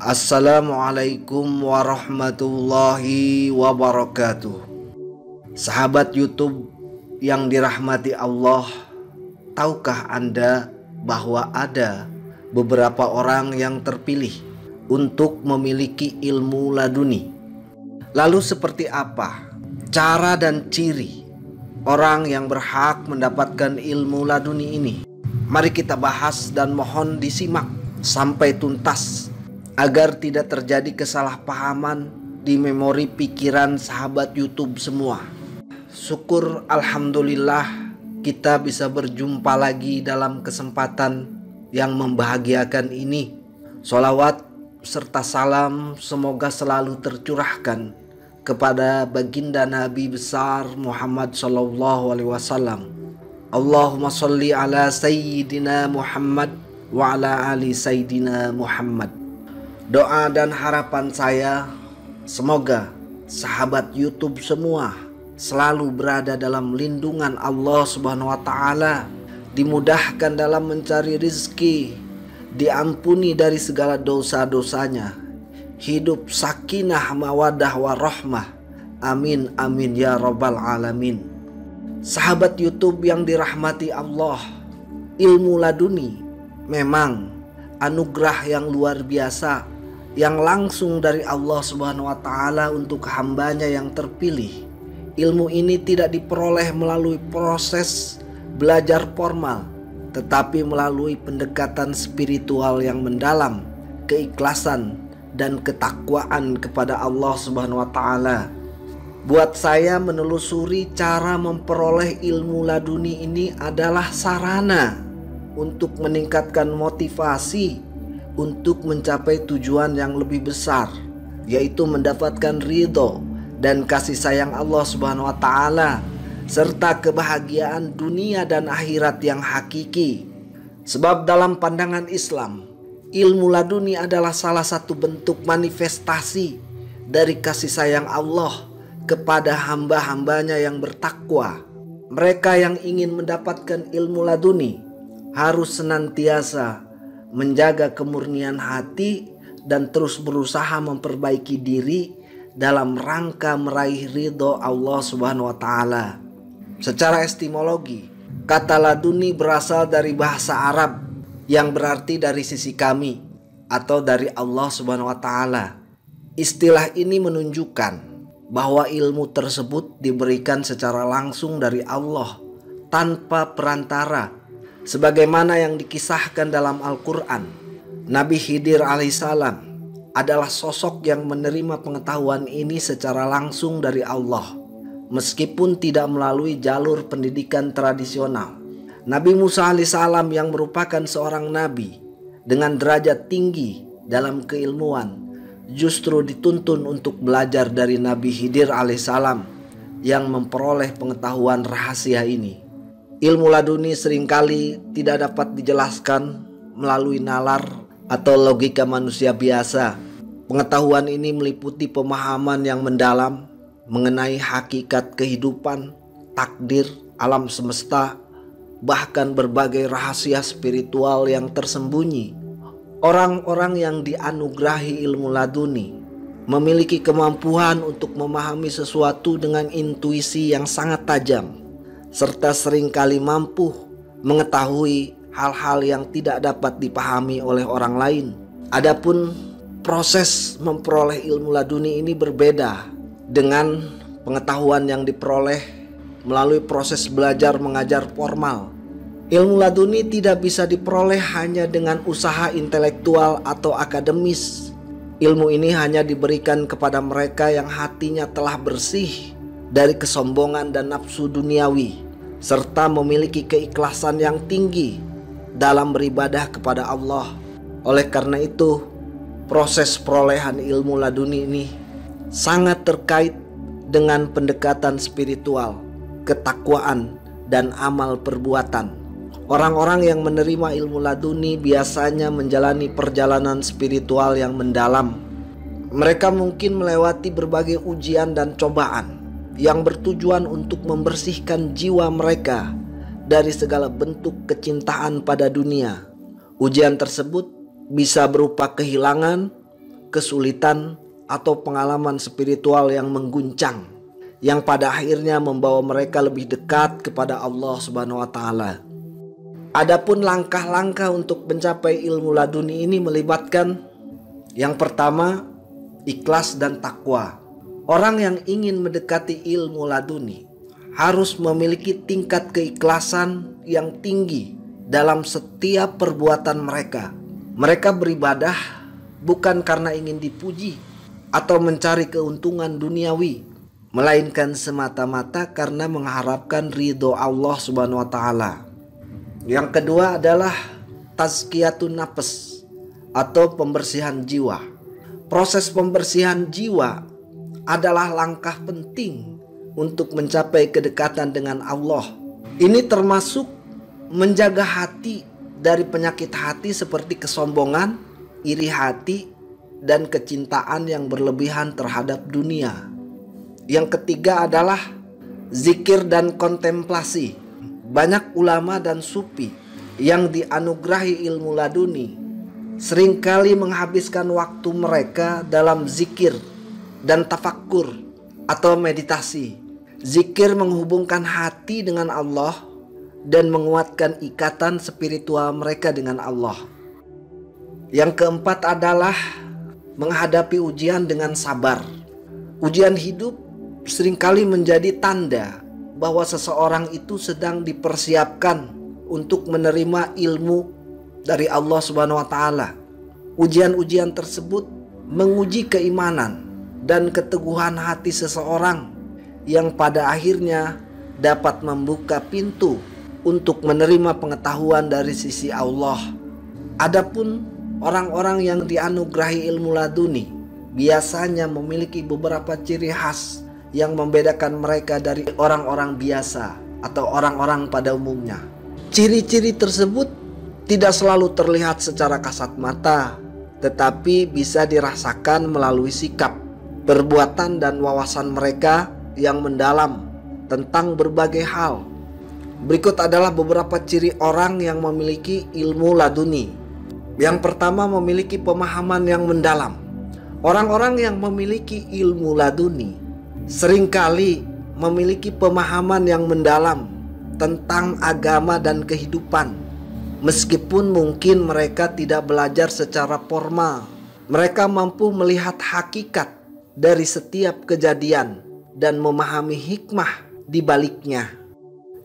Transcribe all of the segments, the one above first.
Assalamualaikum warahmatullahi wabarakatuh. Sahabat YouTube yang dirahmati Allah, tahukah Anda bahwa ada beberapa orang yang terpilih untuk memiliki ilmu laduni? Lalu seperti apa cara dan ciri orang yang berhak mendapatkan ilmu laduni ini? Mari kita bahas dan mohon disimak sampai tuntas agar tidak terjadi kesalahpahaman di memori pikiran sahabat YouTube semua. Syukur Alhamdulillah kita bisa berjumpa lagi dalam kesempatan yang membahagiakan ini. Solawat serta salam semoga selalu tercurahkan kepada baginda Nabi besar Muhammad Sallallahu Alaihi Wasallam. Allahumma salli ala Sayyidina Muhammad wa ala ali Sayyidina Muhammad. Doa dan harapan saya semoga sahabat YouTube semua selalu berada dalam lindungan Allah Subhanahu wa taala, dimudahkan dalam mencari rizki, diampuni dari segala dosa-dosanya, hidup sakinah mawadah warahmah. Amin amin ya rabbal alamin. Sahabat YouTube yang dirahmati Allah, ilmu laduni memang anugerah yang luar biasa yang langsung dari Allah Subhanahu wa taala untuk hambanya yang terpilih. Ilmu ini tidak diperoleh melalui proses belajar formal, tetapi melalui pendekatan spiritual yang mendalam, keikhlasan dan ketakwaan kepada Allah Subhanahu wa taala. Buat saya menelusuri cara memperoleh ilmu laduni ini adalah sarana untuk meningkatkan motivasi untuk mencapai tujuan yang lebih besar yaitu mendapatkan ridho dan kasih sayang Allah Subhanahu wa taala serta kebahagiaan dunia dan akhirat yang hakiki. Sebab dalam pandangan Islam, ilmu laduni adalah salah satu bentuk manifestasi dari kasih sayang Allah kepada hamba-hambanya yang bertakwa. Mereka yang ingin mendapatkan ilmu laduni harus senantiasa menjaga kemurnian hati dan terus berusaha memperbaiki diri dalam rangka meraih ridho Allah Subhanahu wa taala. Secara etimologi, kata laduni berasal dari bahasa Arab yang berarti dari sisi kami atau dari Allah Subhanahu wa taala. Istilah ini menunjukkan bahwa ilmu tersebut diberikan secara langsung dari Allah tanpa perantara sebagaimana yang dikisahkan dalam Al-Quran. Nabi Khidir alaihissalam adalah sosok yang menerima pengetahuan ini secara langsung dari Allah, meskipun tidak melalui jalur pendidikan tradisional. Nabi Musa alaihissalam yang merupakan seorang nabi dengan derajat tinggi dalam keilmuan justru dituntun untuk belajar dari Nabi Khidir alaihissalam yang memperoleh pengetahuan rahasia ini. Ilmu laduni sering kali tidak dapat dijelaskan melalui nalar atau logika manusia biasa. Pengetahuan ini meliputi pemahaman yang mendalam mengenai hakikat kehidupan, takdir, alam semesta, bahkan berbagai rahasia spiritual yang tersembunyi. Orang-orang yang dianugerahi ilmu laduni memiliki kemampuan untuk memahami sesuatu dengan intuisi yang sangat tajam serta sering kali mampu mengetahui hal-hal yang tidak dapat dipahami oleh orang lain. Adapun proses memperoleh ilmu laduni ini berbeda dengan pengetahuan yang diperoleh melalui proses belajar mengajar formal. Ilmu laduni tidak bisa diperoleh hanya dengan usaha intelektual atau akademis. Ilmu ini hanya diberikan kepada mereka yang hatinya telah bersih dari kesombongan dan nafsu duniawi, serta memiliki keikhlasan yang tinggi dalam beribadah kepada Allah. Oleh karena itu, proses perolehan ilmu laduni ini sangat terkait dengan pendekatan spiritual, ketakwaan, dan amal perbuatan. Orang-orang yang menerima ilmu laduni biasanya menjalani perjalanan spiritual yang mendalam. Mereka mungkin melewati berbagai ujian dan cobaan yang bertujuan untuk membersihkan jiwa mereka dari segala bentuk kecintaan pada dunia. Ujian tersebut bisa berupa kehilangan, kesulitan, atau pengalaman spiritual yang mengguncang yang pada akhirnya membawa mereka lebih dekat kepada Allah Subhanahu wa taala. Adapun langkah-langkah untuk mencapai ilmu laduni ini melibatkan yang pertama ikhlas dan takwa. Orang yang ingin mendekati ilmu laduni harus memiliki tingkat keikhlasan yang tinggi dalam setiap perbuatan mereka. Mereka beribadah bukan karena ingin dipuji atau mencari keuntungan duniawi, melainkan semata-mata karena mengharapkan ridho Allah Subhanahu wa taala. Yang kedua adalah tazkiyatun nafs atau pembersihan jiwa. Proses pembersihan jiwa adalah langkah penting untuk mencapai kedekatan dengan Allah. Ini termasuk menjaga hati dari penyakit hati seperti kesombongan, iri hati, dan kecintaan yang berlebihan terhadap dunia. Yang ketiga adalah zikir dan kontemplasi. Banyak ulama dan sufi yang dianugerahi ilmu laduni sering kali menghabiskan waktu mereka dalam zikir dan tafakkur atau meditasi. Zikir menghubungkan hati dengan Allah dan menguatkan ikatan spiritual mereka dengan Allah. Yang keempat adalah menghadapi ujian dengan sabar. Ujian hidup sering kali menjadi tanda bahwa seseorang itu sedang dipersiapkan untuk menerima ilmu dari Allah Subhanahu wa taala. Ujian-ujian tersebut menguji keimanan dan keteguhan hati seseorang yang pada akhirnya dapat membuka pintu untuk menerima pengetahuan dari sisi Allah. Adapun Orang-orang yang dianugerahi ilmu laduni biasanya memiliki beberapa ciri khas yang membedakan mereka dari orang-orang biasa atau orang-orang pada umumnya. Ciri-ciri tersebut tidak selalu terlihat secara kasat mata, tetapi bisa dirasakan melalui sikap, perbuatan, dan wawasan mereka yang mendalam tentang berbagai hal. Berikut adalah beberapa ciri orang yang memiliki ilmu laduni. Yang pertama memiliki pemahaman yang mendalam. Orang-orang yang memiliki ilmu laduni sering kali memiliki pemahaman yang mendalam tentang agama dan kehidupan. Meskipun mungkin mereka tidak belajar secara formal, mereka mampu melihat hakikat dari setiap kejadian dan memahami hikmah di baliknya.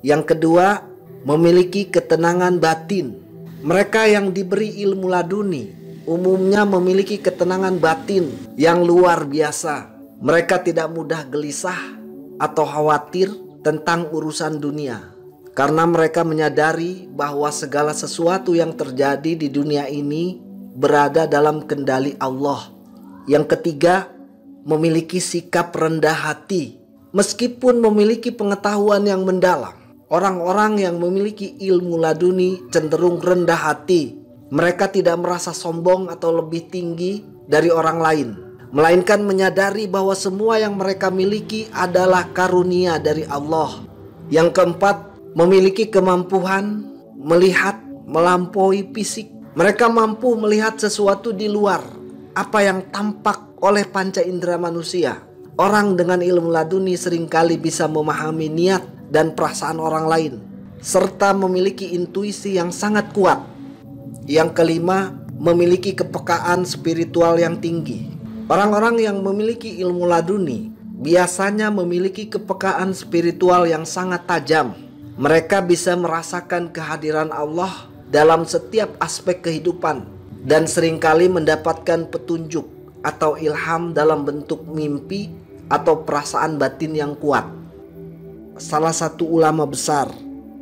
Yang kedua, memiliki ketenangan batin mereka yang diberi ilmu laduni umumnya memiliki ketenangan batin yang luar biasa. Mereka tidak mudah gelisah atau khawatir tentang urusan dunia karena mereka menyadari bahwa segala sesuatu yang terjadi di dunia ini berada dalam kendali Allah. Yang ketiga, memiliki sikap rendah hati meskipun memiliki pengetahuan yang mendalam. Orang-orang yang memiliki ilmu laduni cenderung rendah hati. Mereka tidak merasa sombong atau lebih tinggi dari orang lain, melainkan menyadari bahwa semua yang mereka miliki adalah karunia dari Allah. Yang keempat, memiliki kemampuan melihat melampaui fisik. Mereka mampu melihat sesuatu di luar apa yang tampak oleh panca indera manusia. Orang dengan ilmu laduni sering kali bisa memahami niat dan perasaan orang lain, serta memiliki intuisi yang sangat kuat. Yang kelima, memiliki kepekaan spiritual yang tinggi. Orang-orang yang memiliki ilmu laduni biasanya memiliki kepekaan spiritual yang sangat tajam. Mereka bisa merasakan kehadiran Allah dalam setiap aspek kehidupan dan sering kali mendapatkan petunjuk atau ilham dalam bentuk mimpi atau perasaan batin yang kuat salah satu ulama besar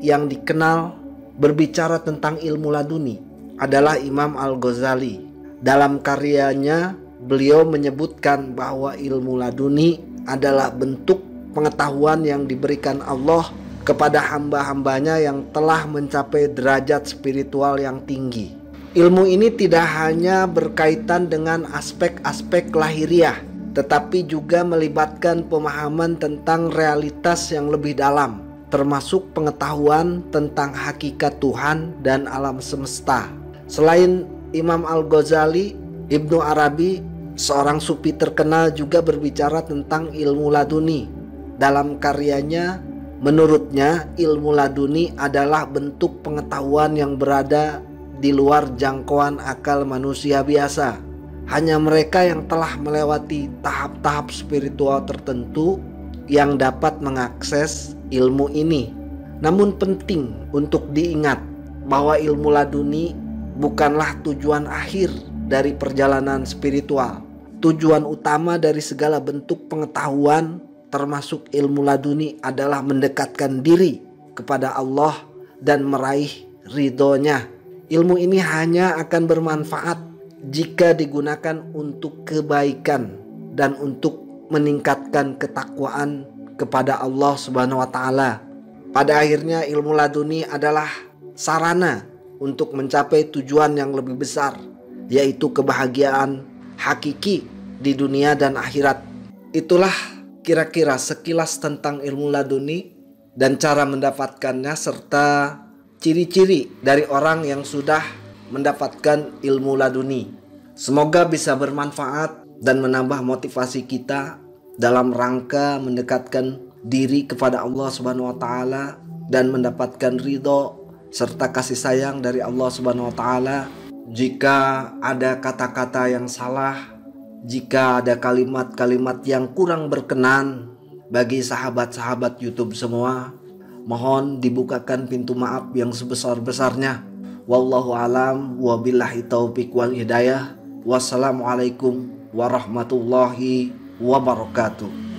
yang dikenal berbicara tentang ilmu laduni adalah Imam Al-Ghazali. Dalam karyanya, beliau menyebutkan bahwa ilmu laduni adalah bentuk pengetahuan yang diberikan Allah kepada hamba-hambanya yang telah mencapai derajat spiritual yang tinggi. Ilmu ini tidak hanya berkaitan dengan aspek-aspek lahiriah, tetapi juga melibatkan pemahaman tentang realitas yang lebih dalam, termasuk pengetahuan tentang hakikat Tuhan dan alam semesta. Selain Imam Al-Ghazali, Ibnu Arabi, seorang sufi terkenal juga berbicara tentang ilmu laduni. Dalam karyanya, menurutnya ilmu laduni adalah bentuk pengetahuan yang berada di luar jangkauan akal manusia biasa. Hanya mereka yang telah melewati tahap-tahap spiritual tertentu yang dapat mengakses ilmu ini. Namun penting untuk diingat bahwa ilmu laduni bukanlah tujuan akhir dari perjalanan spiritual. Tujuan utama dari segala bentuk pengetahuan termasuk ilmu laduni adalah mendekatkan diri kepada Allah dan meraih ridhonya. Ilmu ini hanya akan bermanfaat jika digunakan untuk kebaikan dan untuk meningkatkan ketakwaan kepada Allah Subhanahu wa taala. Pada akhirnya ilmu laduni adalah sarana untuk mencapai tujuan yang lebih besar yaitu kebahagiaan hakiki di dunia dan akhirat. Itulah kira-kira sekilas tentang ilmu laduni dan cara mendapatkannya serta ciri-ciri dari orang yang sudah mendapatkan ilmu laduni. Semoga bisa bermanfaat dan menambah motivasi kita dalam rangka mendekatkan diri kepada Allah Subhanahu wa taala dan mendapatkan ridho serta kasih sayang dari Allah Subhanahu wa taala. Jika ada kata-kata yang salah, jika ada kalimat-kalimat yang kurang berkenan bagi sahabat-sahabat YouTube semua, mohon dibukakan pintu maaf yang sebesar-besarnya. Wallahu alam wabillahi taufik wal hidayah. Wassalamualaikum warahmatullahi wabarakatuh.